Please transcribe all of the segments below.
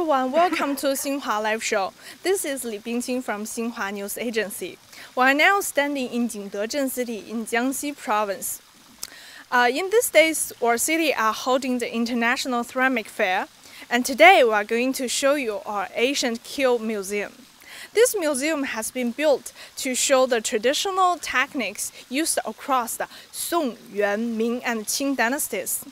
everyone, welcome to Xinhua Live Show. This is Li Bingqing from Xinhua News Agency. We are now standing in Jingdezhen City in Jiangxi Province. Uh, in these days, our city are holding the International Ceramic Fair, and today we are going to show you our ancient Kiln Museum. This museum has been built to show the traditional techniques used across the Song, Yuan, Ming, and Qing dynasties.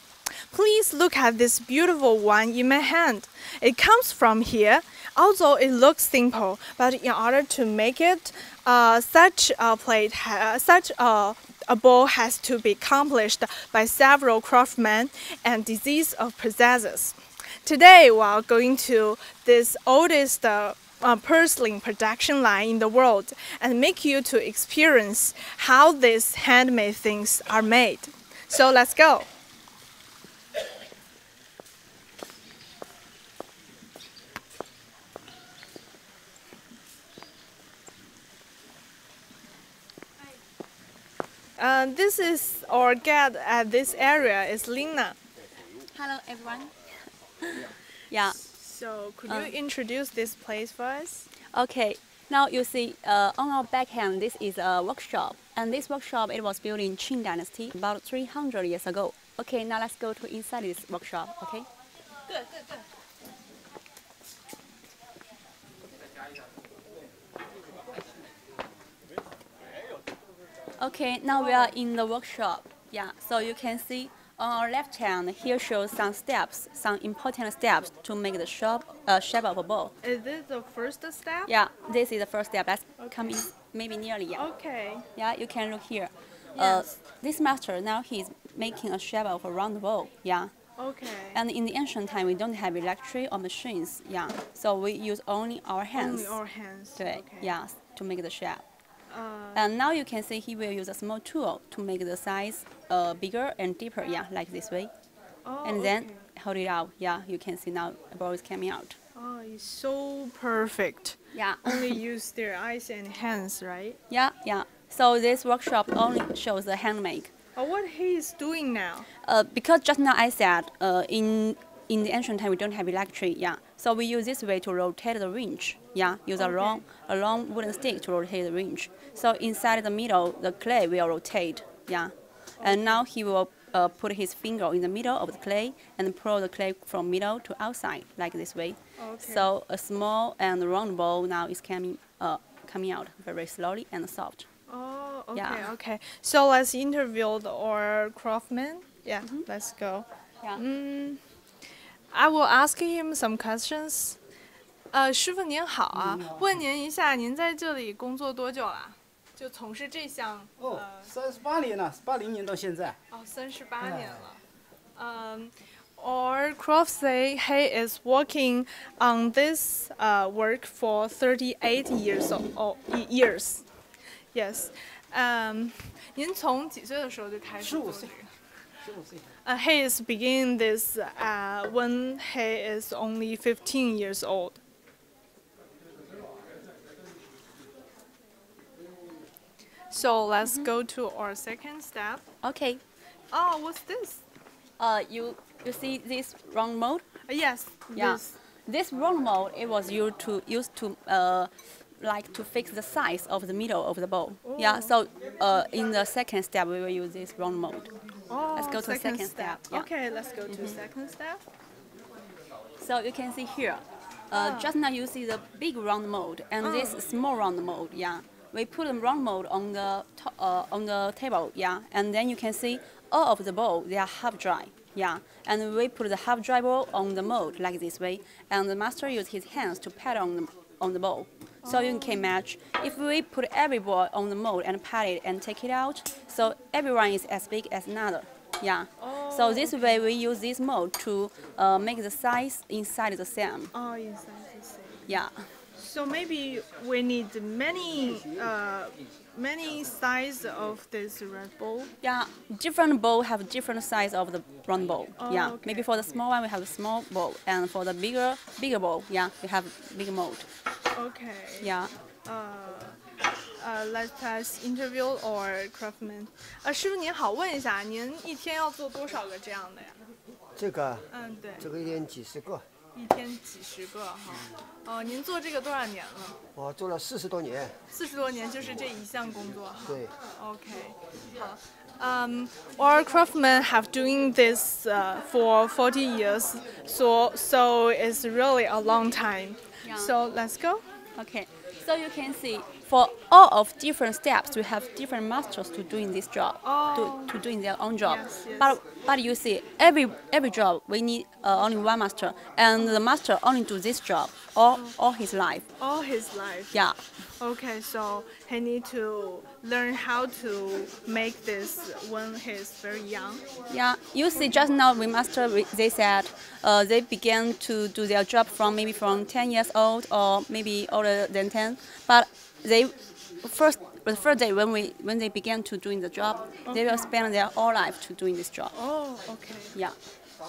Please look at this beautiful one in my hand. It comes from here. Although it looks simple, but in order to make it, uh, such a plate, such a, a bowl has to be accomplished by several craftsmen and disease of processes. Today, we are going to this oldest uh, uh, production line in the world and make you to experience how these handmade things are made. So let's go. Uh, this is our guide at this area is Lina. Hello everyone. yeah. So could you introduce this place for us? Okay. Now you see uh, on our backhand this is a workshop and this workshop it was built in Qing dynasty about 300 years ago. Okay, now let's go to inside this workshop, okay? Good, good, good. Okay, now we are in the workshop. Yeah, so you can see on our left hand, here shows some steps, some important steps to make the shape, uh, shape of a bowl. Is this the first step? Yeah, this is the first step. Let's come in maybe nearly. Yeah. Okay. Yeah, you can look here. Yes. Uh, this master now he's making a shape of a round bowl. Yeah. Okay. And in the ancient time, we don't have electric or machines. Yeah. So we use only our hands. Only our hands. Okay. Okay. Yeah, to make the shape. Uh, And now you can see he will use a small tool to make the size uh, bigger and deeper, yeah, like this way. oh, and then okay. hold it out, yeah, you can see now the ball is coming out. Oh, it's so perfect. Yeah, Only use their eyes and hands, right? yeah, yeah. So this workshop only shows the handmade. Oh, what he is doing now? Uh, because just now I said uh, in in the ancient time we don't have electricity, yeah. So we use this way to rotate the wrench, yeah. Use a long a long wooden stick to rotate the wrench. So inside the middle, the clay will rotate, yeah. And now he will uh, put his finger in the middle of the clay and pull the clay from middle to outside, like this way. Okay. So a small and round ball now is coming uh, coming out very slowly and soft. Oh, okay, Yeah. okay. So let's interview the, our craftsman. Yeah, Mm-hmm. let's go. Yeah. Mm, I will ask him some questions. 呃，师傅您好啊，问您一下，您在这里工作多久了？就从事这项哦呃，三十八年了，八零年到现在。哦，三十八年了。Um, our craft say he is working on this uh, work for 38 years o- o- years. Yes. Um, 您从几岁的时候就开始做15岁这个？十五岁。 Uh, he is beginning this uh, when he is only 15 years old. So let's go to our second step. Okay. Oh, what's this? Uh, you you see this round mold? Uh, yes. Yeah. This. This round mold it was used to used to uh, like to fix the size of the middle of the bowl. Yeah. So uh, in the second step we will use this round mold. Oh, Let's go to the second step, yeah. Mm-hmm. Okay, let's go to second step. So you can see here. Uh, Ah. Just now you see the big round mold and this small round mold. Yeah. We put the round mold on the uh, on the table. Yeah. And then you can see all of the bowl they are half dry. Yeah. And we put the half dry bowl on the mold like this way. And the master used his hands to pat on the on the bowl. So you can match. If we put every ball on the mold and pat it and take it out, so everyone is as big as another. Yeah. Oh, So this way we use this mold to uh, make the size inside the same. Oh, inside the same. Yeah. So maybe we need many, uh, many size of this red ball. Yeah. Different bowl have different size of the round bowl. Oh, yeah. okay. Maybe for the small one we have a small bowl, and for the bigger bigger bowl, yeah, we have bigger mold. Okay. Yeah. Uh, let us interview our craftsman. 呃，师傅您好，问一下，您一天要做多少个这样的呀？这个嗯，对，这个一天几十个， 一天几十个哈。哦，您做这个多少年了？我做了四十多年，四十多年，就是这一项工作哈。对。 Okay. 好。Um, our craftsmen have doing this uh, for 40 years, so so it's really a long time. Yeah. So let's go. Okay, so you can see for all of different steps, we have different masters to doing this job, Oh. to, to doing their own job. Yes, yes. But but you see, every every job we need uh, only one master, and the master only do this job all all his life. All his life. Yeah, Okay, so he need to learn how to make this when he's very young. yeah. You see, just now we master they said uh, they began to do their job from maybe from 10 years old or maybe older than 10, but they first. The first day when we when they began to doing the job, they will spend their whole life to doing this job. Oh, okay. Yeah,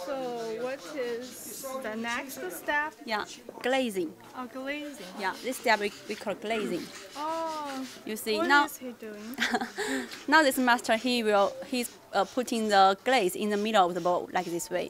So what is the next step? yeah, glazing. Oh, glazing. Yeah, this step we, we call glazing. Oh, You see what now, is he doing? now this master he will he's uh, putting the glaze in the middle of the bowl like this way.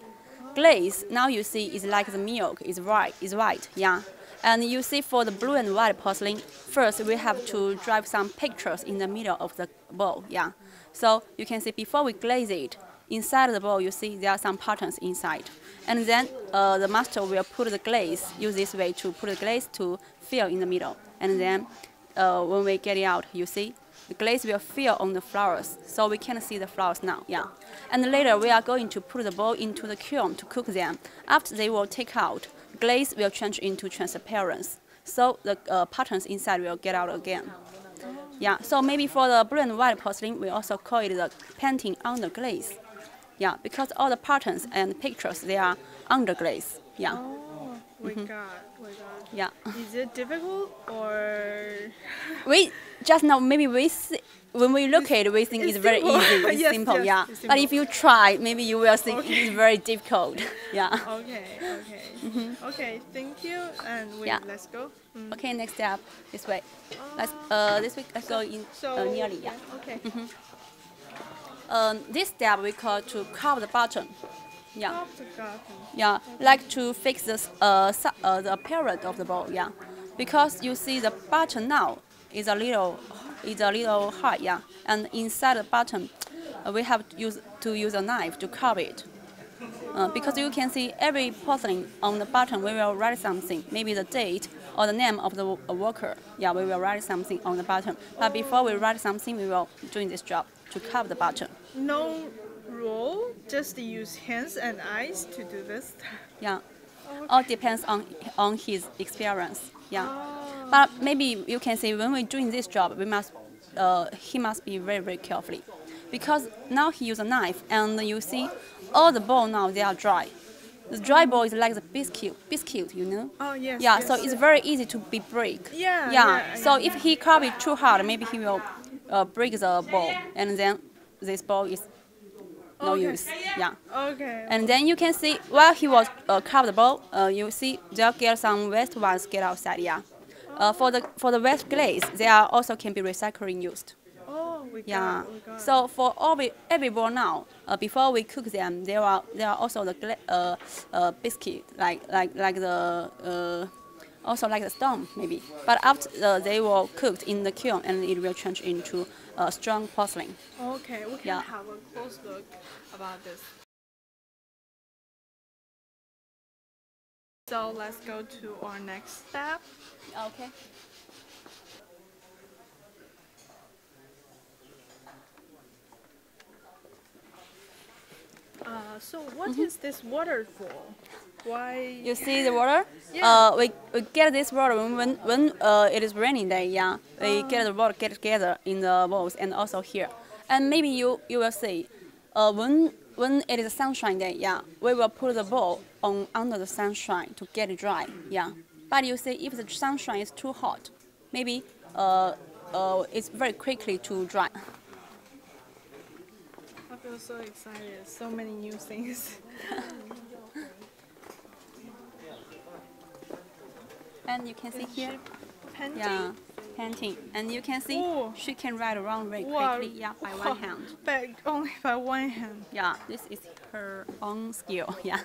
Glaze now you see is like the milk is white is white yeah. And you see for the blue and white porcelain, first we have to drive some pictures in the middle of the bowl yeah. So you can see before we glaze it, inside the bowl you see there are some patterns inside. And then uh, the master will put the glaze, use this way to put the glaze to fill in the middle. And then uh, when we get it out, you see the glaze will fill on the flowers, so we can see the flowers now. Yeah, and later we are going to put the bowl into the kiln to cook them. After they will take out, glaze will change into transparency, so the uh, patterns inside will get out again. Yeah, so maybe for the blue and white porcelain, we also call it the painting on the glaze. Yeah, because all the patterns and pictures they are under glaze. Yeah, Oh, we Mm-hmm. got, we got. Yeah. Is it difficult or? we just now maybe we see, when we look at it we think it's it's, very simple. easy it's Yes, simple yes, yeah it's but if you try maybe you will think Okay. it's very difficult yeah Okay, okay, okay. Thank you, and we. Yeah. let's go. Mm. okay next step this way let's uh this week let's go in So uh, nearly yeah Okay. um, this step we call to carve the button yeah. Top the garden. yeah like to fix this uh, uh the appearance of the ball. yeah. Because you see the button now is a little is a little hard yeah. And inside the button uh, we have to use to use a knife to carve it. Uh, because you can see every porcelain on the button we will write something. Maybe the date or the name of the worker. Yeah we will write something on the button. But before we write something we will doing this job to carve the button. No rule, just use hands and eyes to do this. yeah all depends on on his experience yeah Oh. But maybe you can say when we're doing this job, we must, uh, he must be very, very carefully, because now he use a knife, and you see, all the ball now they are dry. The dry ball is like the biscuit, biscuit, you know. Oh yes. Yeah, yes, so yes. it's very easy to be break. Yeah, Yeah. yeah, so yeah. if he carve it too hard, maybe he will uh, break the ball, and then this ball is no Okay. use. Yeah. Okay. And then you can see while he was uh, ball, uh, you see there get some waste ones get outside. Yeah. Uh, for the for the waste glaze, they are also can be recycling used. oh, we Yeah. got, we got. So for every every ball now, uh, before we cook them, there are there are also the gla- uh, uh, biscuit like like like the uh, also like the stone maybe. But after uh, they were cooked in the kiln, and it will change into uh, strong porcelain. okay, we can Yeah. have a close look about this. So let's go to our next step. Okay. Uh, so what is this waterfall? Why? You see the water? Yeah. Uh, we, we get this water when when, when uh, it is raining day. Yeah, we get the water get together in the bowls and also here. And maybe you you will see, uh, when when it is sunshine day. Yeah, we will put the bowl on under the sunshine to get it dry. Yeah. But you see, if the sunshine is too hot, maybe uh, uh, it's very quickly to dry. I feel so excited. So many new things. And you can see here. Painting. Yeah, painting, and you can see Oh. she can ride around very Wow. quickly. Yeah, by one hand. But only by one hand. Yeah, this is her own skill. Yeah.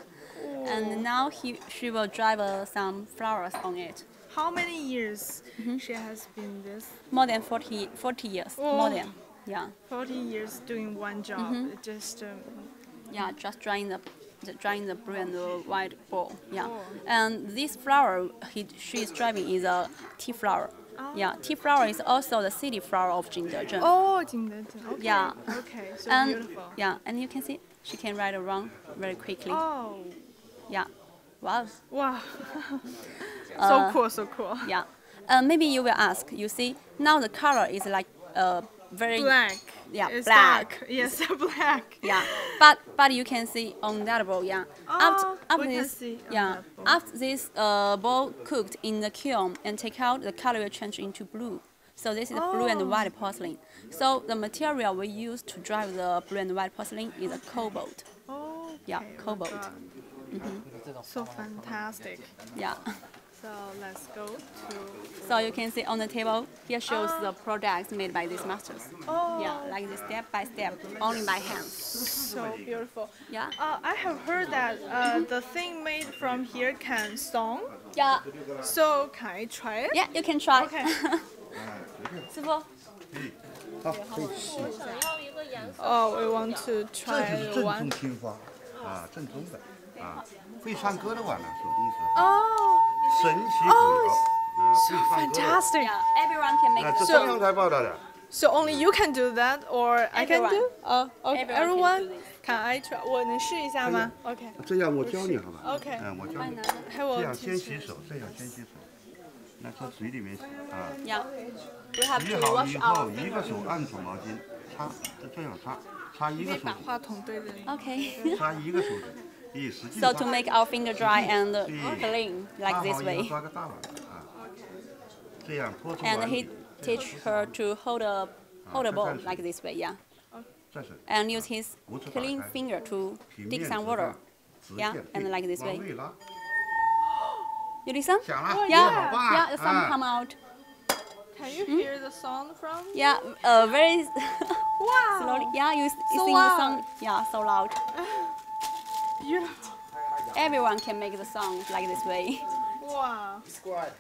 And now he, she will drive uh, some flowers on it. How many years Mm-hmm. she has been this? More than 40, 40 years. More than. Yeah. 40 years doing one job. Mm-hmm. Just um, Yeah, just drying the, drying the blue and the white ball. Yeah, Oh. and this flower he, she is driving is a tea flower. Yeah, tea flower is also the city flower of Jingdezhen. oh, Jingdezhen. Okay. Yeah. Okay. So and beautiful. yeah, and you can see she can ride around very quickly. Oh, Yeah, wow. wow. Uh, so cool. So cool. Yeah, uh, maybe you will ask. You see now the color is like uh very Black. Yeah, It's black. dark. Yes, black. Yeah, but but you can see on that bowl, yeah. after Oh, after can this, yeah, after this uh, bowl cooked in the kiln and take out, the color will change into blue. So this is blue and Oh. white porcelain. So the material we use to drive the blue and white porcelain is a cobalt. Oh. Yeah, okay, oh cobalt. God. So fantastic. Yeah. So let's go to. So you can see on the table here shows the products made by these masters. Oh. Yeah, like this step by step, only by hand. So beautiful. Yeah. Uh, I have heard that uh, the thing made from here can song. Yeah. So can I try it? Yeah, you can try. Okay. 师傅。好，可以洗。 Oh, we want to 这 try 就是正 one. 宗青花啊，正宗的啊，会唱歌的碗呢，手工石， Oh, 神奇古窑啊，so fantastic. Yeah, everyone can make 啊，the 这中央台报道的。So only you can do that, or I can do? Oh, okay. Everyone can I try? 我能试一下吗？OK，这样我教你好吧 OK 嗯，我教你。这样先洗手，这样先洗手，那从水里面洗啊。洗好以后，一个手按住毛巾擦，就这样擦，擦一个手把，话筒对着你。Okay. 擦一个手指，So to make our finger dry and clean, like this way. And he teach her to hold a, hold a bowl like this way, yeah. And use his clean finger to dig some water, yeah, and like this way. You listen? Yeah, yeah, the sound come out. Can you hear the song from? Yeah, uh, very wow. slowly. Yeah, you, you so sing loud. the song. Yeah, so loud. Beautiful. Everyone can make the song like this way. Wow. Squad.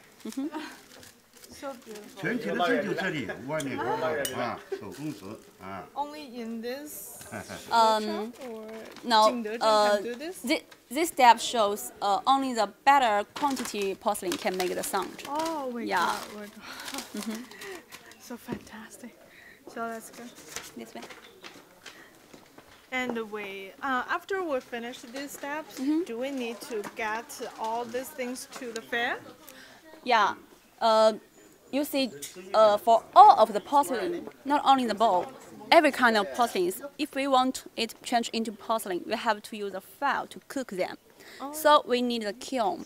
So beautiful. 全体的证就这里，外面啊，手工石啊， Only in this Um. shop or No, Jingdezhen uh, can do this? This, this step shows uh, only the better quantity porcelain can make the sound. Oh my Yeah. god. Oh my god. so fantastic. So let's go. This way. And we, uh, after we finish these steps, Mm-hmm. do we need to get all these things to the fair? Yeah. Uh, you see, uh, for all of the porcelain, not only the bowl, every kind of porcelain, if we want it changed into porcelain, we have to use a fire to cook them. So we need a kiln.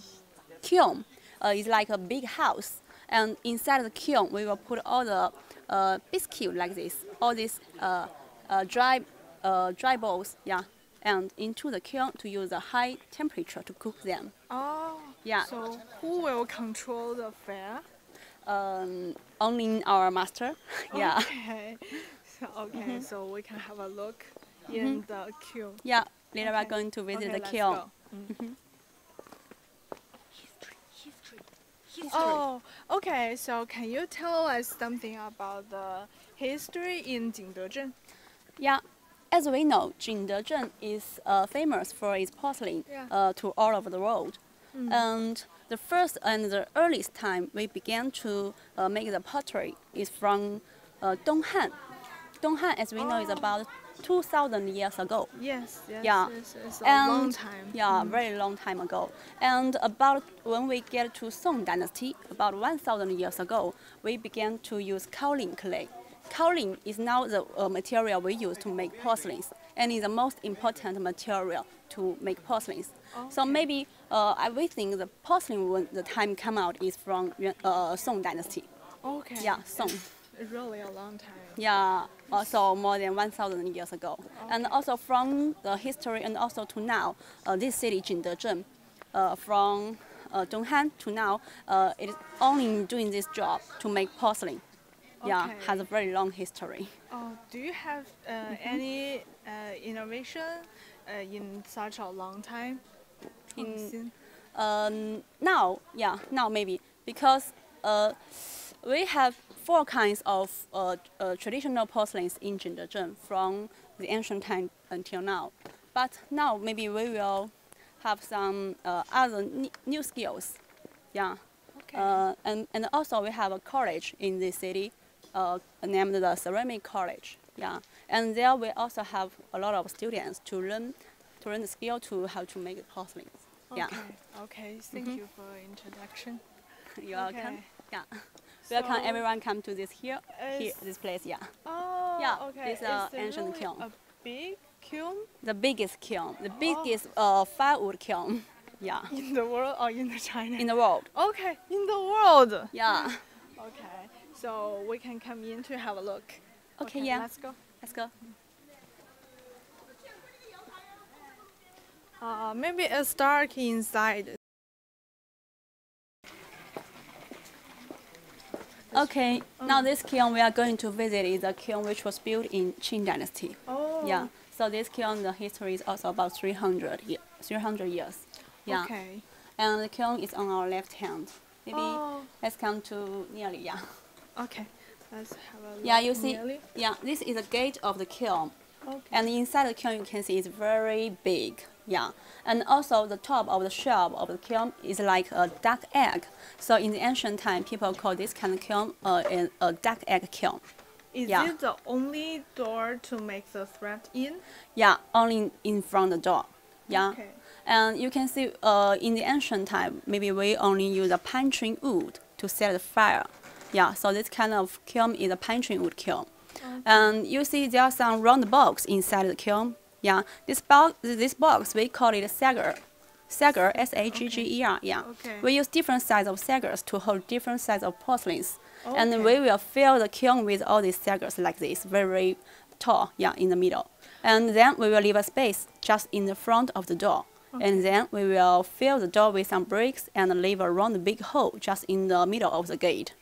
Kiln uh, is like a big house, and inside the kiln, we will put all the uh, biscuit like this, all this uh, uh, dry, uh, dry balls, yeah, and into the kiln to use a high temperature to cook them. Oh. Yeah. So who will control the fair? um, only our master. yeah, Okay. So, okay, so we can have a look in the queue. yeah. Later we're going to visit Okay, the let's kiln. go. Oh, okay. So can you tell us something about the history in Jingdezhen? Yeah, as we know, Jingdezhen is uh, famous for its porcelain Yeah. uh, to all over the world. And the first and the earliest time we began to uh, make the pottery is from uh, Donghan. Donghan, as we know, is Oh. about 2,000 years ago. Yes, yes, Yeah. yes, it's a and long time. Yeah, very long time ago. And about when we get to Song Dynasty, about 1,000 years ago, we began to use kaolin clay. Kaolin is now the uh, material we use to make porcelains, and is the most important material to make porcelains. So maybe uh, I we think the porcelain when the time come out is from uh, Song Dynasty. Okay. Yeah, Song. Really a long time. Yeah, also more than 1,000 years ago. And also from the history and also to now, uh, this city, Jingdezhen, uh, from uh, Donghan to now, uh, it is only doing this job to make porcelain. Yeah, Okay. has a very long history. Oh, do you have uh, any uh, innovation uh, in such a long time? 创新 Um, now, yeah, now maybe because uh, we have four kinds of uh, uh, traditional porcelains in Jingdezhen from the ancient time until now. But now maybe we will have some uh, other new skills. Yeah. Okay. Uh, and, and also we have a college in this city uh, named the Ceramic College. Yeah. And there we also have a lot of students to learn to learn the skill to how to make porcelains. Yeah. Okay. Okay. Thank you for introduction. You're welcome. Okay. Yeah. Welcome So- everyone come to this here, here Is- this place, yeah. Oh. Yeah, Okay. This a Is ancient really kiln. A big kiln The biggest kiln, the Oh. biggest uh, firewood kiln, yeah, in the world or in the China? in the world. Okay, in the world. Yeah. Okay, so we can come in to have a look. Okay, yeah. Let's go. Let's go. Uh, maybe it's dark inside. Okay, now this kiln we are going to visit is a kiln which was built in Qing Dynasty. Oh. Yeah. So this kiln, the history is also about 300 years. 300 years. Yeah. Okay. And the kiln is on our left hand. Maybe Oh. let's come to nearly, yeah. Okay. Let's have a look. Yeah, you see, nearly. yeah, this is the gate of the kiln. Okay. And inside the kiln, you can see it's very big. Yeah. And also the top of the shell of the kiln is like a duck egg. So in the ancient time, people call this kind of kiln uh, a, a duck egg kiln. Is yeah. it the only door to make the thread in? Yeah, only in front of the door. Yeah. Okay. And you can see uh, in the ancient time, maybe we only use a pine tree wood to set the fire. Yeah, so this kind of kiln is a pine tree wood kiln. And you see there are some round box inside the kiln. Yeah, this box, this box we call it a sagger. Sagger, S-A-G-G-E-R. Yeah. Okay. We use different size of saggers to hold different size of porcelains. And Okay. we will fill the kiln with all these saggers like this, very tall, yeah, in the middle. And then we will leave a space just in the front of the door. And then we will fill the door with some bricks and leave a round big hole just in the middle of the gate.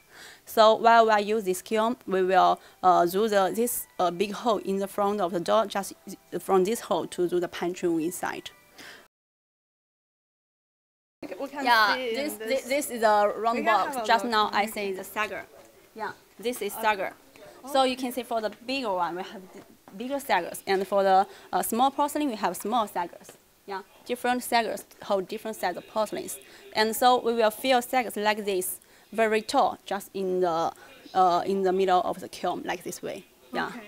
So while we use this kiln, we will uh, do the, this uh, big hole in the front of the door, just from this hole to do the pantry inside. We can Yeah, see this, this, this is a round We can have box. Just now I say the sagger. Yeah, this is sagger. So you can see for the bigger one, we have bigger saggers. And for the uh, small porcelain, we have small saggers. Yeah, different saggers hold different size of porcelains. And so we will fill saggers like this, very tall, just in the, uh, in the middle of the kiln, like this way. Yeah. Okay.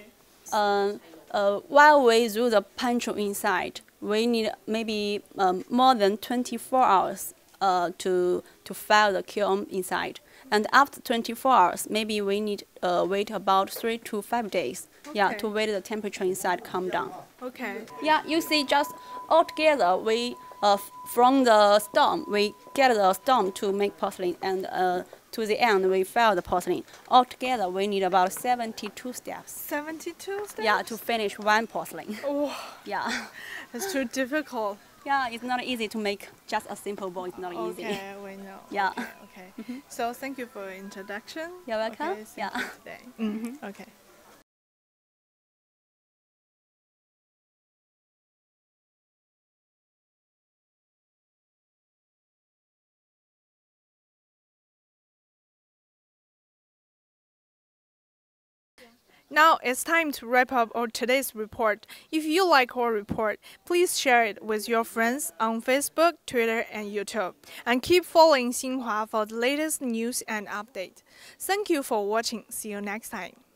Uh, uh, while we do the punch inside, we need maybe um, more than 24 hours uh, to to file the kiln inside. And after 24 hours, maybe we need uh, wait about three to five days. Yeah, to wait the temperature inside calm down. Okay. Yeah, you see, just altogether, we uh, from the storm, we get the storm to make porcelain, and uh, to the end, we file the porcelain. Altogether, we need about 72 steps. 72 steps? Yeah, to finish one porcelain. Oh, Yeah. it's too difficult. Yeah, it's not easy to make just a simple bowl. It's not easy. Okay, we know. Yeah. Okay, okay. So thank you for your introduction. You're welcome. Okay, Yeah. you today. Mhm, Okay. Now it's time to wrap up our today's report. If you like our report, please share it with your friends on Facebook, Twitter, and YouTube. And keep following Xinhua for the latest news and update. Thank you for watching. See you next time.